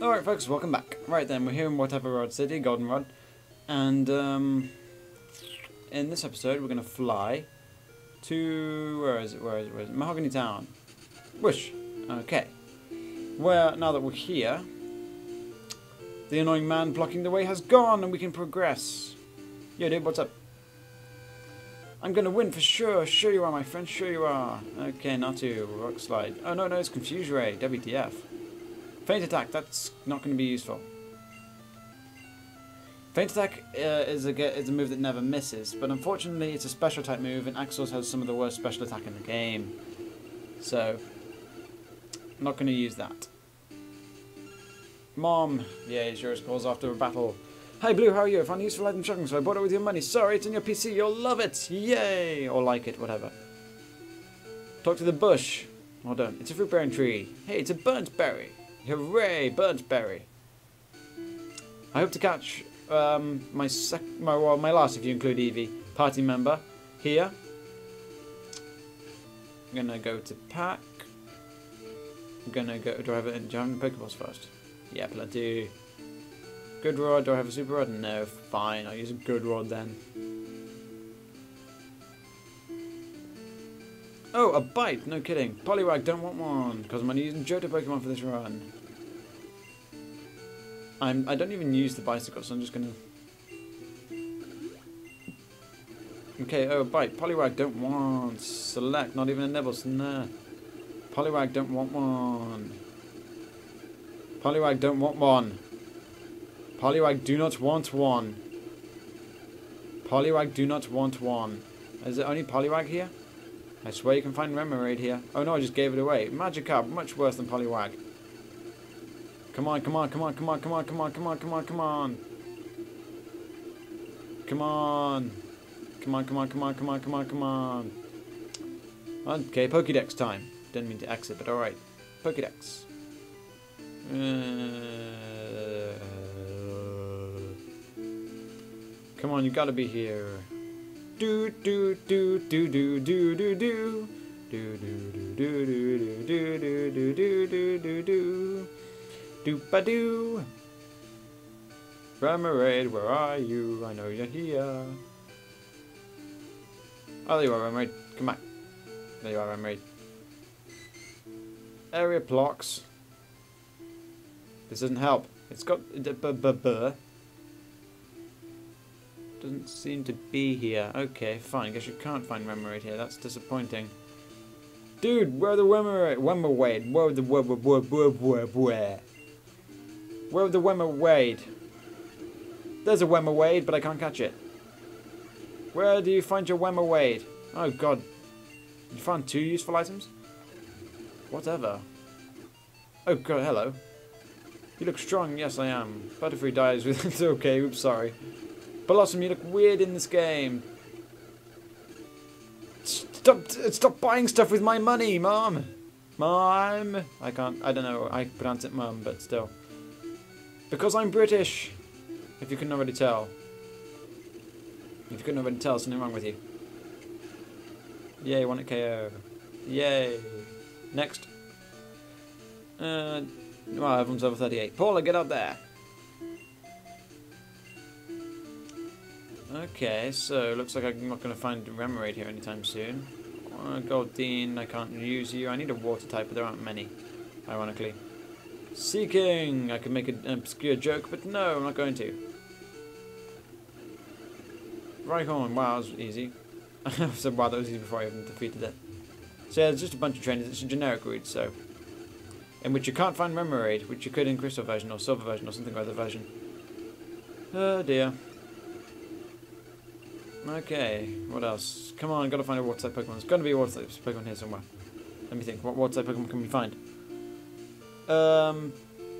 Alright folks, welcome back. Right then, we're here in whatever Rod City, Goldenrod. And um, in this episode we're to fly to... Where is it, where is it, where is it? Mahogany Town. Whoosh. Okay. Well, now that we're here, the annoying man blocking the way has gone and we can progress. Yo dude, what's up? I'm gonna win for sure. Sure you are, my friend. Sure you are. Okay, not to. Rock slide. Oh no, no, it's Confuse Ray. WTF. Feint attack. That's not going to be useful. Feint attack uh, is a is a move that never misses, but unfortunately it's a special type move, and Axos has some of the worst special attack in the game. So, I'm not going to use that. Mom, yeah, yours calls after a battle. Hi Blue, how are you? I found a useful item shopping, so I bought it with your money. Sorry, it's on your PC. You'll love it. Yay! Or like it, whatever. Talk to the bush. Hold on. It's a fruit bearing tree. Hey, it's a burnt berry. Hooray, burnt berry. I hope to catch um, my sec my well, my last, if you include Eevee, party member here. I'm gonna go to pack. I'm gonna go. Do I have in? Do I the Pokeballs first? Yeah, plenty. Good rod. Do I have a super rod? No. Fine. I'll use a good rod then. Oh, a bite! No kidding. Poliwag, don't want one, because I'm to use Johto Pokemon for this run. I'm, I don't even use the bicycle, so I'm just to... Okay, oh, bite. Poliwag, don't want. Select, not even a Nibbles, nah. Poliwag, don't want one. Poliwag, don't want one. Poliwag, do not want one. Poliwag, do not want one. Is it only Poliwag here? I swear you can find Remoraid here. Oh no, I just gave it away. Magikarp, much worse than Poliwag. Come on, come on, come on, come on, come on, come on, come on, come on, come on. Come on. Come on, come on, come on, come on, come on, come on. Okay, Pokédex time. Didn't mean to exit, but alright. Pokédex. Uh, come on, you gotta be here do do do do do do do do do do do do do do do do do do do do do ba do Remoraid, where are you? I know you're here. Oh, there you are, Remoraid. Come back. There you are, Remoraid. Area blocks. This doesn't help. It's got doesn't seem to be here. Okay, fine. Guess you can't find Remoraid here. That's disappointing. Dude, where the Remoraid? Remoraid. Where the where where where where where? Where are the Wemmer Wade? There's a Wemmer Wade, but I can't catch it. Where do you find your Wemmer Wade? Oh god. You found two useful items? Whatever. Oh god, hello. You look strong. Yes, I am. Butterfree dies with... it's okay. Oops, sorry. Blossom, you look weird in this game. Stop, stop buying stuff with my money, Mom. Mom. I can't, I don't know, I pronounce it Mum, but still. Because I'm British. If you couldn't already tell. If you couldn't already tell, something wrong with you. Yay, one at KO. Yay. Next. Uh, well, everyone's over 38. Paula, get up there. Okay, so looks like I'm not going to find Remoraid here anytime soon. Uh, Goldeen, I can't use you. I need a water type, but there aren't many, ironically. Seaking! I could make an obscure joke, but no, I'm not going to. Rhyhorn, wow, that was easy. I said, wow, that was easy before I even defeated it. So yeah, there's just a bunch of trainers. It's a generic route, so... In which you can't find Remoraid, which you could in Crystal version or Silver version or something that version. Oh dear. Okay, what else? Come on, gotta find a water type Pokemon. There's gotta be a water type Pokemon here somewhere. Let me think. What water type Pokemon can we find? Um,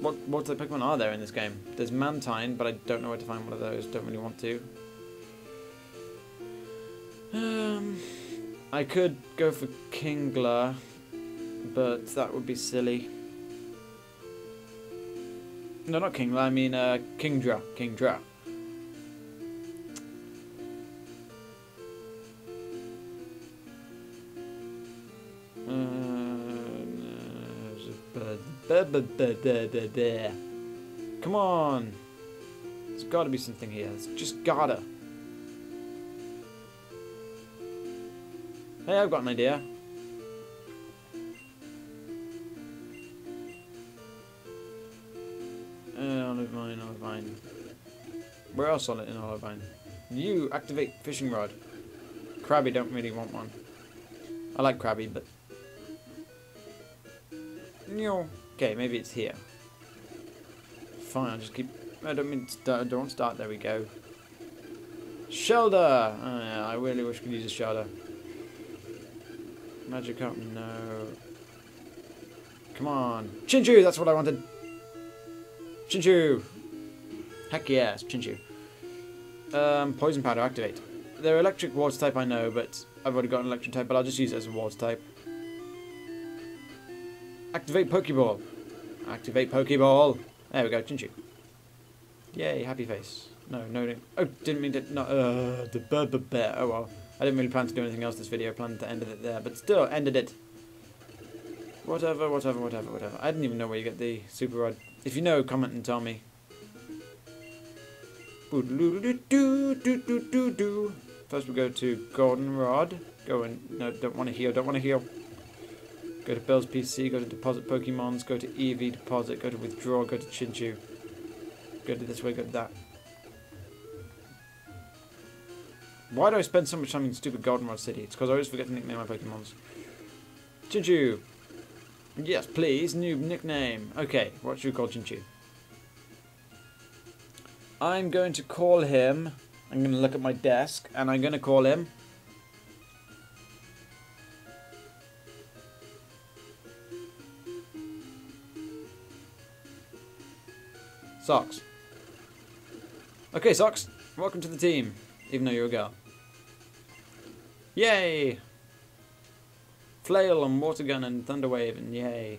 what water type Pokemon are there in this game? There's Mantine, but I don't know where to find one of those. Don't really want to. Um, I could go for Kingler, but that would be silly. No, not Kingler. I mean uh, Kingdra. Kingdra. Come on. There's got to be something here. There's just gotta. Hey, I've got an idea. Uh, Olivine, Olivine. Where else on it in Olivine? You activate fishing rod. Krabby don't really want one. I like Krabby, but... No. Okay, maybe it's here. Fine, I'll just keep... I don't mean to start, don't start, there we go. Shellder! Oh, yeah, I really wish I could use a Shellder. Magic up, no. Come on. Chinchou, that's what I wanted. Chinchou! Heck yes, Chinchou. Um, poison powder, activate. They're electric water type, I know, but I've already got an electric type, but I'll just use it as a water type. Activate Pokeball. Activate Pokeball. There we go, Chinchou. Yay, happy face. No, no, no. Oh, didn't mean to. No, uh, the burb bear. Oh well. I didn't really plan to do anything else this video. I planned to end it there, but still, ended it. Whatever, whatever, whatever, whatever. I didn't even know where you get the super rod. If you know, comment and tell me. First we go to Goldenrod. Go and no, don't want to heal. Don't want to heal. Go to Bill's PC. Go to Deposit Pokemons. Go to EV Deposit. Go to Withdraw. Go to Chinchou. Go to this way. Go to that. Why do I spend so much time in stupid Goldenrod City? It's because I always forget to nickname my Pokemons. Chinchou! Yes, please, new nickname. Okay, what should we call Chinchou? I'm going to call him... I'm going to look at my desk, and I'm going to call him... Socks. Okay, Socks, welcome to the team even though you're a girl. Yay! Flail and Water Gun and Thunder Wave and yay.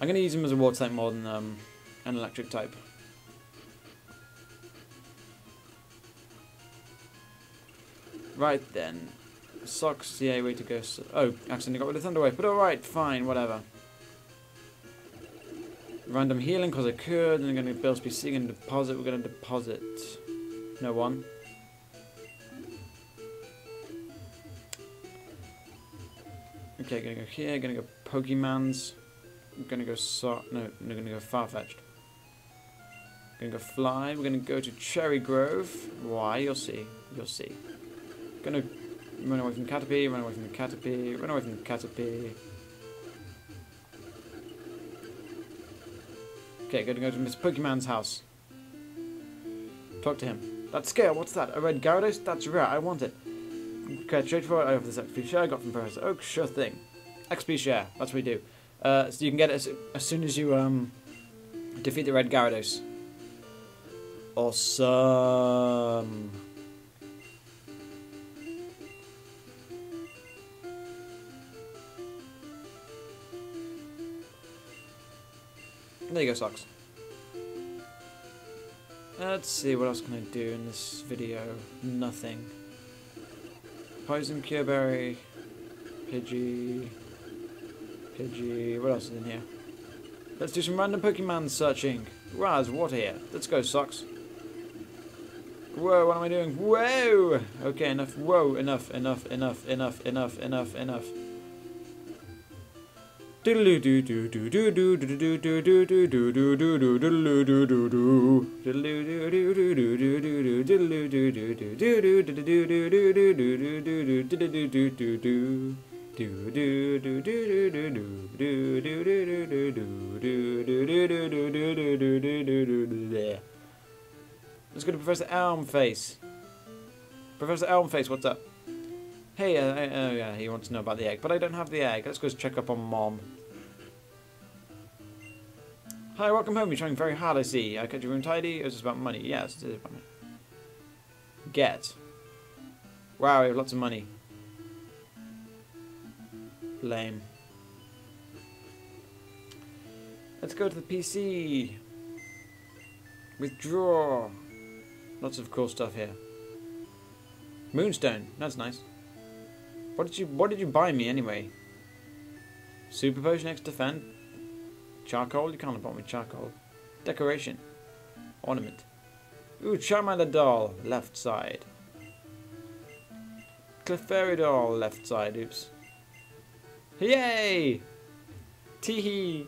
I'm going to use him as a water type more than um, an electric type. Right then. Socks, yeah, way to go. Oh, accidentally got rid of Thunder Wave, but alright, fine, whatever. Random healing because I could, and I'm going to Bill's PC and deposit. We're going to deposit. No one. Okay, gonna go here, gonna go Pokemons. I'm gonna go so no, I'm gonna go Farfetch'd. Gonna go Fly, we're gonna go to Cherrygrove. Why? You'll see. You'll see. Gonna run away from Caterpie, run away from the Caterpie, run away from the Caterpie. Okay, gonna go to Mr. Pokemon's house. Talk to him. That scale, what's that? A red Gyarados? That's rare, I want it. Okay, straightforward. I have this XP share I got from Professor Oak. Sure thing. XP share. That's what we do. Uh, so you can get it as, as soon as you um, defeat the Red Gyarados. Awesome. There you go, socks. Let's see, what else can I do in this video? Nothing. Poison Cure Berry, Pidgey, Pidgey, what else is in here? Let's do some random Pokemon searching. Raz, water here. Let's go, Socks. Whoa, what am I doing? Whoa! Okay, enough. Whoa, enough, enough, enough, enough, enough, enough, enough. Let's go to Professor Elmface. Professor Elmface, what's up? Hey, uh, uh, yeah, he wants to know about the egg, but I don't have the egg. Let's go check up on Mom. Hi, welcome home. You're trying very hard, I see. I kept your room tidy. It was just about money. Yes, it is about money. Get. Wow, we have lots of money. Lame. Let's go to the PC. Withdraw. Lots of cool stuff here. Moonstone. That's nice. What did you What did you buy me anyway? Super potion X defend. Charcoal. You can't have bought me charcoal. Decoration. Ornament. Ooh, Charmander doll, left side. Clefairy doll, left side, oops. Yay! Teehee!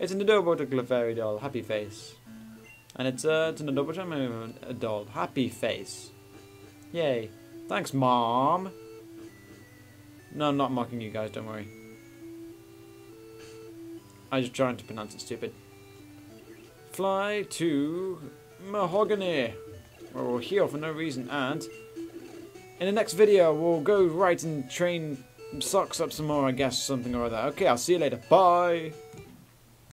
It's an Adobo to Clefairy doll, happy face. And it's, uh, it's an Adobo Charmander doll, happy face. Yay. Thanks, Mom! No, I'm not mocking you guys, don't worry. I'm just trying to pronounce it stupid. Fly to Mahogany. Where here for no reason, and in the next video we'll go right and train socks up some more, I guess, something or other. Okay, I'll see you later. Bye!